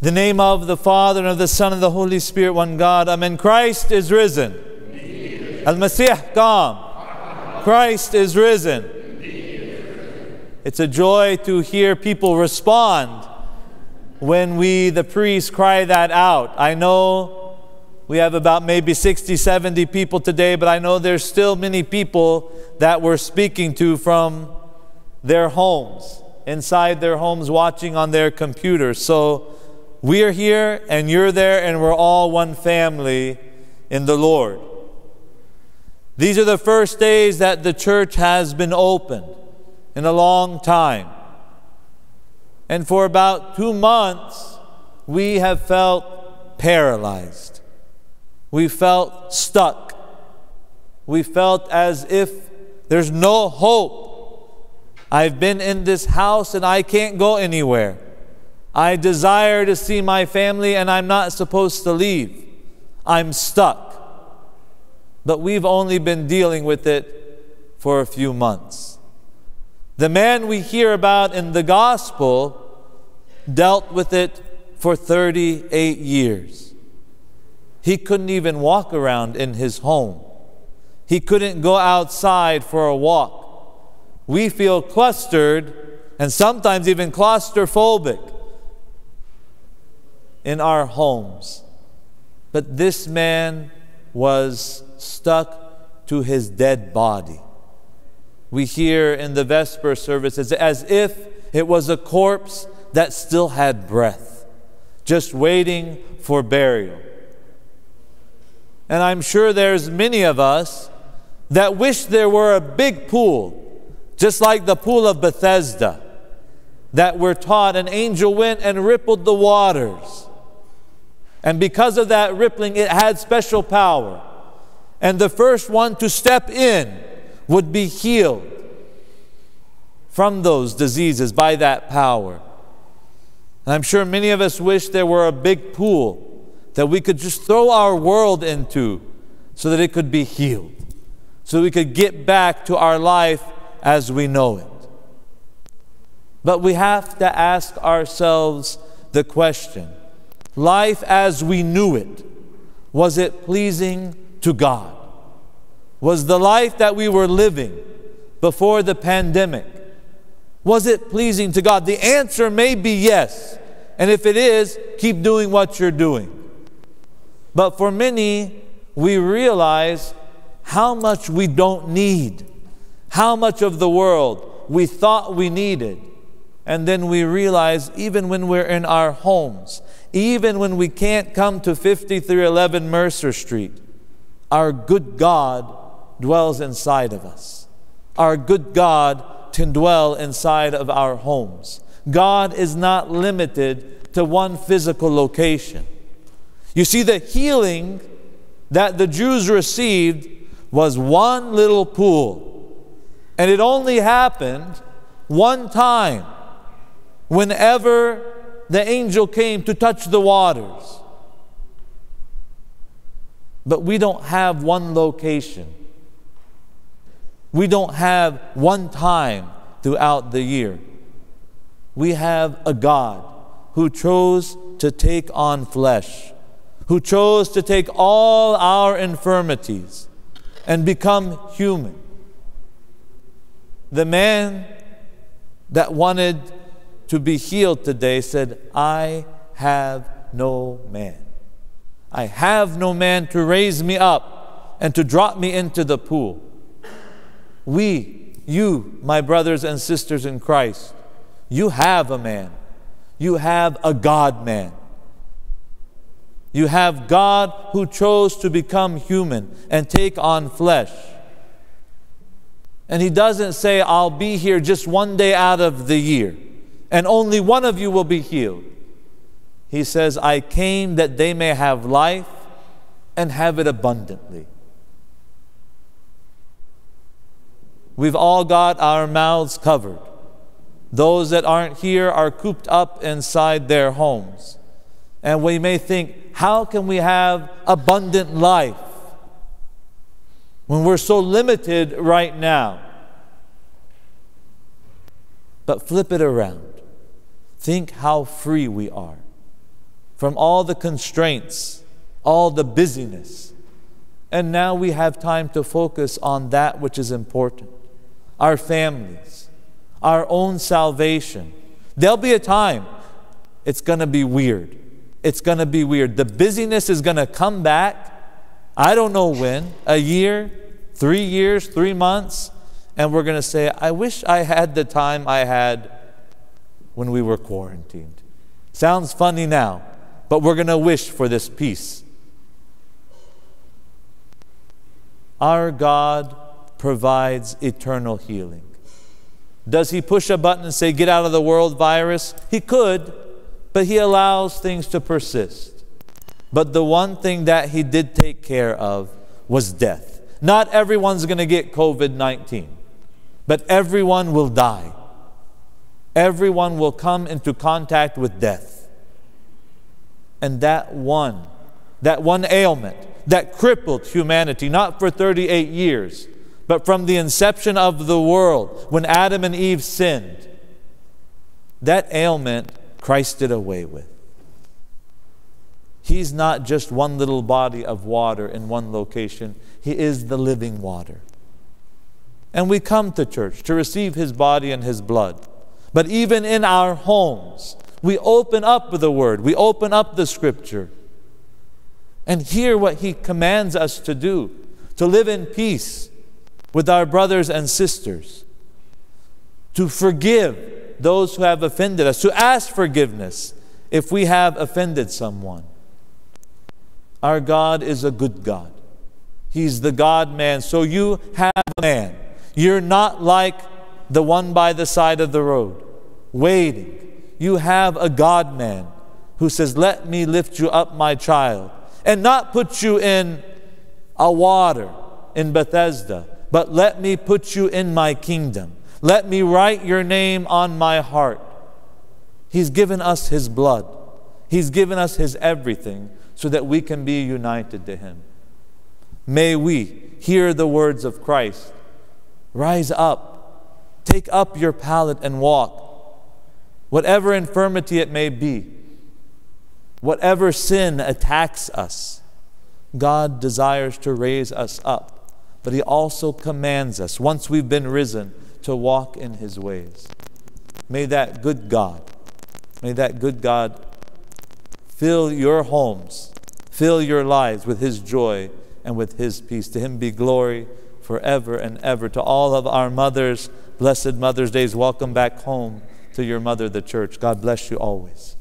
The name of the Father and of the Son and of the Holy Spirit, one God. Amen. Christ is risen. Al Masih Qam. Christ is risen. It's a joy to hear people respond when we, the priests, cry that out. I know we have about maybe 60, 70 people today, but I know there's still many people that we're speaking to from their homes, inside their homes, watching on their computers. So we are here and you're there, and we're all one family in the Lord. These are the first days that the church has been opened in a long time. And for about two months, we have felt paralyzed. We felt stuck. We felt as if there's no hope. I've been in this house and I can't go anywhere. I desire to see my family and I'm not supposed to leave. I'm stuck. But we've only been dealing with it for a few months. The man we hear about in the gospel dealt with it for 38 years. He couldn't even walk around in his home. He couldn't go outside for a walk. We feel clustered and sometimes even claustrophobic in our homes. But this man was stuck to his dead body. We hear in the Vesper services as if it was a corpse that still had breath, just waiting for burial. And I'm sure there's many of us that wish there were a big pool, just like the pool of Bethesda, that we're taught an angel went and rippled the waters and because of that rippling, it had special power. And the first one to step in would be healed from those diseases by that power. And I'm sure many of us wish there were a big pool that we could just throw our world into so that it could be healed, so we could get back to our life as we know it. But we have to ask ourselves the question life as we knew it, was it pleasing to God? Was the life that we were living before the pandemic, was it pleasing to God? The answer may be yes. And if it is, keep doing what you're doing. But for many, we realize how much we don't need, how much of the world we thought we needed. And then we realize, even when we're in our homes, even when we can't come to 5311 Mercer Street, our good God dwells inside of us. Our good God can dwell inside of our homes. God is not limited to one physical location. You see, the healing that the Jews received was one little pool. And it only happened one time. Whenever the angel came to touch the waters. But we don't have one location. We don't have one time throughout the year. We have a God who chose to take on flesh, who chose to take all our infirmities and become human. The man that wanted to be healed today said, I have no man. I have no man to raise me up and to drop me into the pool. We, you, my brothers and sisters in Christ, you have a man. You have a God man. You have God who chose to become human and take on flesh. And He doesn't say, I'll be here just one day out of the year and only one of you will be healed. He says, I came that they may have life and have it abundantly. We've all got our mouths covered. Those that aren't here are cooped up inside their homes. And we may think, how can we have abundant life when we're so limited right now? But flip it around. Think how free we are. from all the constraints, all the busyness. And now we have time to focus on that which is important our families, our own salvation. There'll be a time it's going to be weird. It's going to be weird. The busyness is going to come back. I don't know when, a year, three years, three months. And we're going to say, I wish I had the time I had when we were quarantined. Sounds funny now, but we're going to wish for this peace. Our God provides eternal healing. Does he push a button and say, Get out of the world, virus? He could, but he allows things to persist. But the one thing that he did take care of was death. Not everyone's going to get COVID 19, but everyone will die. Everyone will come into contact with death. And that one, that one ailment that crippled humanity, not for 38 years, but from the inception of the world, when Adam and Eve sinned, that ailment Christ did away with. He's not just one little body of water in one location, He is the living water. And we come to church to receive His body and His blood. But even in our homes, we open up the Word, we open up the Scripture, and hear what He commands us to do to live in peace with our brothers and sisters, to forgive those who have offended us, to ask forgiveness if we have offended someone. Our God is a good God. He's the God man. So you have a man. You're not like the one by the side of the road, waiting. You have a God man who says, Let me lift you up, my child, and not put you in a water in Bethesda, but let me put you in my kingdom. Let me write your name on my heart. He's given us His blood, He's given us His everything so that we can be united to Him. May we hear the words of Christ. Rise up, take up your pallet and walk. Whatever infirmity it may be, whatever sin attacks us, God desires to raise us up. But He also commands us, once we've been risen, to walk in his ways. May that good God, may that good God fill your homes, fill your lives with his joy and with his peace. To him be glory forever and ever. To all of our mothers, blessed Mother's Days, welcome back home to your mother, the church. God bless you always.